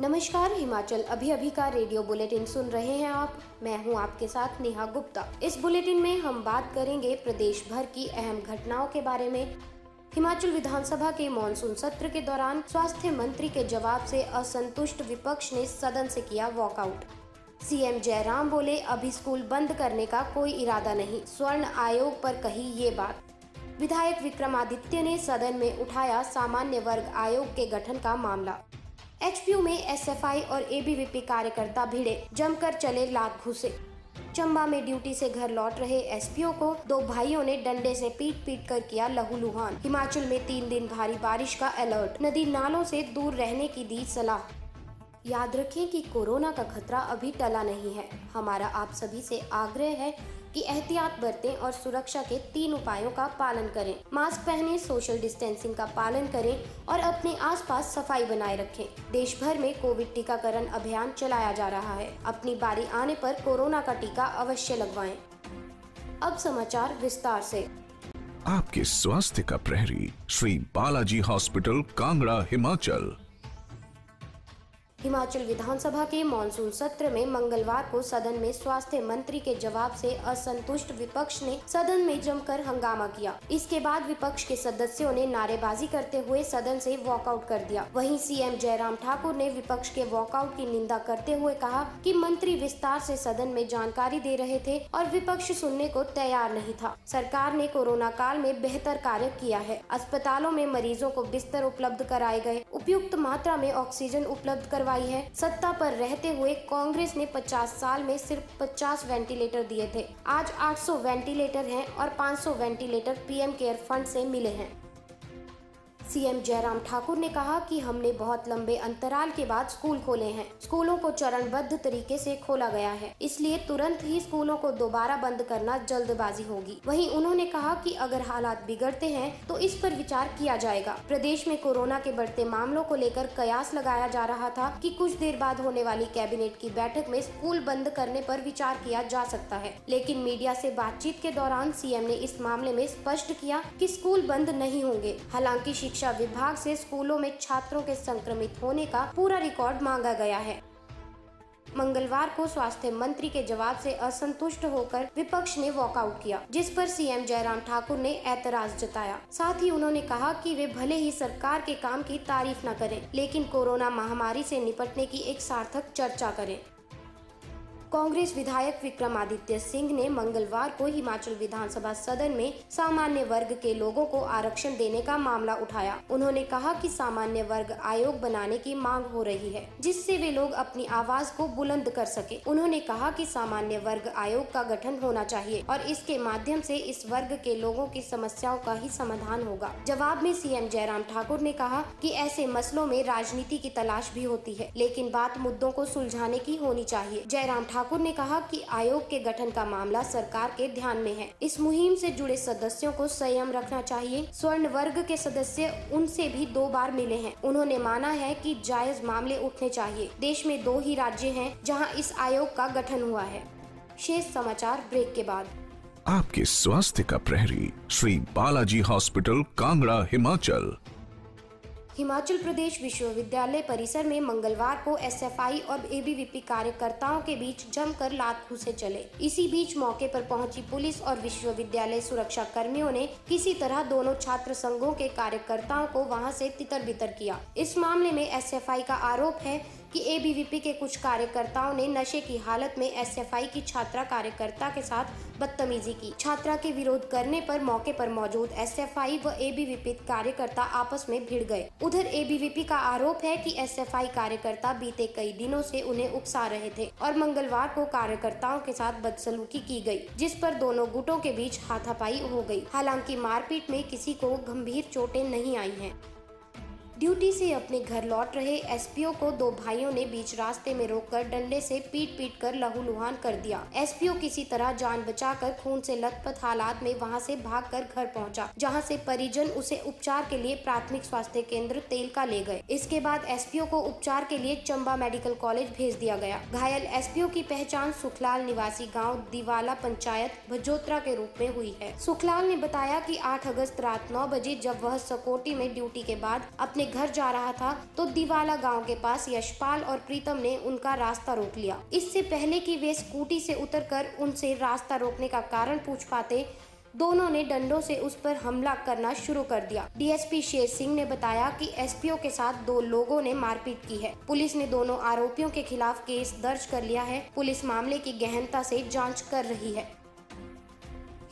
नमस्कार, हिमाचल अभी अभी का रेडियो बुलेटिन सुन रहे हैं आप। मैं हूँ आपके साथ नेहा गुप्ता। इस बुलेटिन में हम बात करेंगे प्रदेश भर की अहम घटनाओं के बारे में। हिमाचल विधानसभा के मानसून सत्र के दौरान स्वास्थ्य मंत्री के जवाब से असंतुष्ट विपक्ष ने सदन से किया वॉकआउट। सीएम जयराम बोले, अभी स्कूल बंद करने का कोई इरादा नहीं। स्वर्ण आयोग पर कही ये बात। विधायक विक्रमादित्य ने सदन में उठाया सामान्य वर्ग आयोग के गठन का मामला। एचपीयू में एसएफआई और एबीवीपी कार्यकर्ता भिड़े, जमकर चले लात घुसे। चंबा में ड्यूटी से घर लौट रहे एसपीओ को दो भाइयों ने डंडे से पीट पीट कर किया लहूलुहान। हिमाचल में तीन दिन भारी बारिश का अलर्ट, नदी नालों से दूर रहने की दी सलाह। याद रखें कि कोरोना का खतरा अभी टला नहीं है। हमारा आप सभी से आग्रह है कि एहतियात बरतें और सुरक्षा के तीन उपायों का पालन करें। मास्क पहने सोशल डिस्टेंसिंग का पालन करें और अपने आसपास सफ़ाई बनाए रखें। देश भर में कोविड टीकाकरण अभियान चलाया जा रहा है। अपनी बारी आने पर कोरोना का टीका अवश्य लगवाएँ। अब समाचार विस्तार से। आपके स्वास्थ्य का प्रहरी, श्री बालाजी हॉस्पिटल, कांगड़ा, हिमाचल। हिमाचल विधानसभा के मानसून सत्र में मंगलवार को सदन में स्वास्थ्य मंत्री के जवाब से असंतुष्ट विपक्ष ने सदन में जमकर हंगामा किया। इसके बाद विपक्ष के सदस्यों ने नारेबाजी करते हुए सदन से वॉकआउट कर दिया। वहीं सीएम जयराम ठाकुर ने विपक्ष के वॉकआउट की निंदा करते हुए कहा कि मंत्री विस्तार से सदन में जानकारी दे रहे थे और विपक्ष सुनने को तैयार नहीं था। सरकार ने कोरोना काल में बेहतर कार्य किया है। अस्पतालों में मरीजों को बिस्तर उपलब्ध कराए गए। उपयुक्त मात्रा में ऑक्सीजन उपलब्ध करवाई आई है। सत्ता पर रहते हुए कांग्रेस ने 50 साल में सिर्फ़ 50 वेंटिलेटर दिए थे। आज 800 वेंटिलेटर हैं और 500 वेंटिलेटर पीएम केयर फंड से मिले हैं। सीएम जयराम ठाकुर ने कहा कि हमने बहुत लंबे अंतराल के बाद स्कूल खोले हैं। स्कूलों को चरणबद्ध तरीके से खोला गया है। इसलिए तुरंत ही स्कूलों को दोबारा बंद करना जल्दबाजी होगी। वहीं उन्होंने कहा कि अगर हालात बिगड़ते हैं तो इस पर विचार किया जाएगा। प्रदेश में कोरोना के बढ़ते मामलों को लेकर कयास लगाया जा रहा था कि कुछ देर बाद होने वाली कैबिनेट की बैठक में स्कूल बंद करने पर विचार किया जा सकता है। लेकिन मीडिया से बातचीत के दौरान सीएम ने इस मामले में स्पष्ट किया कि स्कूल बंद नहीं होंगे। हालाँकि शिक्षा विभाग से स्कूलों में छात्रों के संक्रमित होने का पूरा रिकॉर्ड मांगा गया है। मंगलवार को स्वास्थ्य मंत्री के जवाब से असंतुष्ट होकर विपक्ष ने वॉकआउट किया, जिस पर सीएम जयराम ठाकुर ने ऐतराज जताया। साथ ही उन्होंने कहा कि वे भले ही सरकार के काम की तारीफ़ न करें, लेकिन कोरोना महामारी से निपटने की एक सार्थक चर्चा करें। कांग्रेस विधायक विक्रमादित्य सिंह ने मंगलवार को हिमाचल विधानसभा सदन में सामान्य वर्ग के लोगों को आरक्षण देने का मामला उठाया। उन्होंने कहा कि सामान्य वर्ग आयोग बनाने की मांग हो रही है, जिससे वे लोग अपनी आवाज़ को बुलंद कर सके। उन्होंने कहा कि सामान्य वर्ग आयोग का गठन होना चाहिए और इसके माध्यम से इस वर्ग के लोगों की समस्याओं का ही समाधान होगा। जवाब में सीएम जयराम ठाकुर ने कहा कि ऐसे मसलों में राजनीति की तलाश भी होती है, लेकिन बात मुद्दों को सुलझाने की होनी चाहिए। जयराम ठाकुर ने कहा कि आयोग के गठन का मामला सरकार के ध्यान में है। इस मुहिम से जुड़े सदस्यों को संयम रखना चाहिए। स्वर्ण वर्ग के सदस्य उनसे भी दो बार मिले हैं। उन्होंने माना है कि जायज़ मामले उठने चाहिए। देश में दो ही राज्य हैं जहाँ इस आयोग का गठन हुआ है। शेष समाचार ब्रेक के बाद। आपके स्वास्थ्य का प्रहरी, श्री बालाजी हॉस्पिटल, कांगड़ा, हिमाचल। हिमाचल प्रदेश विश्वविद्यालय परिसर में मंगलवार को एसएफआई और एबीवीपी कार्यकर्ताओं के बीच जमकर लात से चले। इसी बीच मौके पर पहुँची पुलिस और विश्वविद्यालय सुरक्षा कर्मियों ने किसी तरह दोनों छात्र संघों के कार्यकर्ताओं को वहाँ से तितर बितर किया। इस मामले में एसएफआई का आरोप है कि एबीवीपी के कुछ कार्यकर्ताओं ने नशे की हालत में एसएफआई की छात्रा कार्यकर्ता के साथ बदतमीजी की। छात्रा के विरोध करने पर मौके पर मौजूद एसएफआई व एबीवीपी कार्यकर्ता आपस में भिड़ गए। उधर एबीवीपी का आरोप है कि एसएफआई कार्यकर्ता बीते कई दिनों से उन्हें उकसा रहे थे और मंगलवार को कार्यकर्ताओं के साथ बदसलूकी की गई, जिस पर दोनों गुटों के बीच हाथापाई हो गई। हालाँकि मारपीट में किसी को गंभीर चोटें नहीं आई हैं। ड्यूटी से अपने घर लौट रहे एसपीओ को दो भाइयों ने बीच रास्ते में रोककर डंडे से पीट पीट कर लहूलुहान कर दिया। एसपीओ किसी तरह जान बचाकर खून से लथपथ हालात में वहाँ से भागकर घर पहुँचा, जहाँ से परिजन उसे उपचार के लिए प्राथमिक स्वास्थ्य केंद्र तेल का ले गए। इसके बाद एसपीओ को उपचार के लिए चंबा मेडिकल कॉलेज भेज दिया गया। घायल एसपीओ की पहचान सुखलाल निवासी गाँव दिवाला पंचायत भजोत्रा के रूप में हुई है। सुखलाल ने बताया की आठ अगस्त रात नौ बजे जब वह सकोटी में ड्यूटी के बाद अपने घर जा रहा था तो दिवाला गाँव के पास यशपाल और प्रीतम ने उनका रास्ता रोक लिया। इससे पहले कि वे स्कूटी से उतरकर उनसे रास्ता रोकने का कारण पूछ पाते, दोनों ने डंडों से उस पर हमला करना शुरू कर दिया। डीएसपी शेर सिंह ने बताया कि एसपीओ के साथ दो लोगों ने मारपीट की है। पुलिस ने दोनों आरोपियों के खिलाफ केस दर्ज कर लिया है। पुलिस मामले की गहनता से जाँच कर रही है।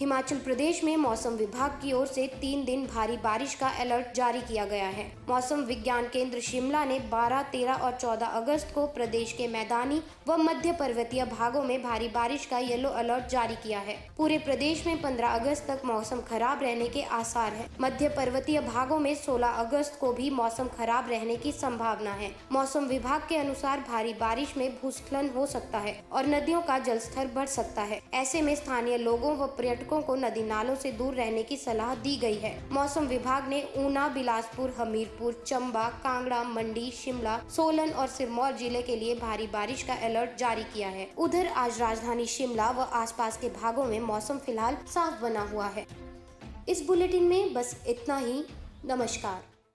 हिमाचल प्रदेश में मौसम विभाग की ओर से तीन दिन भारी बारिश का अलर्ट जारी किया गया है। मौसम विज्ञान केंद्र शिमला ने 12, 13 और 14 अगस्त को प्रदेश के मैदानी व मध्य पर्वतीय भागों में भारी बारिश का येलो अलर्ट जारी किया है। पूरे प्रदेश में 15 अगस्त तक मौसम खराब रहने के आसार है। मध्य पर्वतीय भागों में 16 अगस्त को भी मौसम खराब रहने की संभावना है। मौसम विभाग के अनुसार भारी बारिश में भूस्खलन हो सकता है और नदियों का जलस्तर बढ़ सकता है। ऐसे में स्थानीय लोगों व पर्यटकों पर्यटकों को नदी नालों से दूर रहने की सलाह दी गई है। मौसम विभाग ने ऊना, बिलासपुर, हमीरपुर, चंबा, कांगड़ा, मंडी, शिमला, सोलन और सिरमौर ज़िले के लिए भारी बारिश का अलर्ट जारी किया है। उधर आज राजधानी शिमला व आसपास के भागों में मौसम फ़िलहाल साफ़ बना हुआ है। इस बुलेटिन में बस इतना ही। नमस्कार।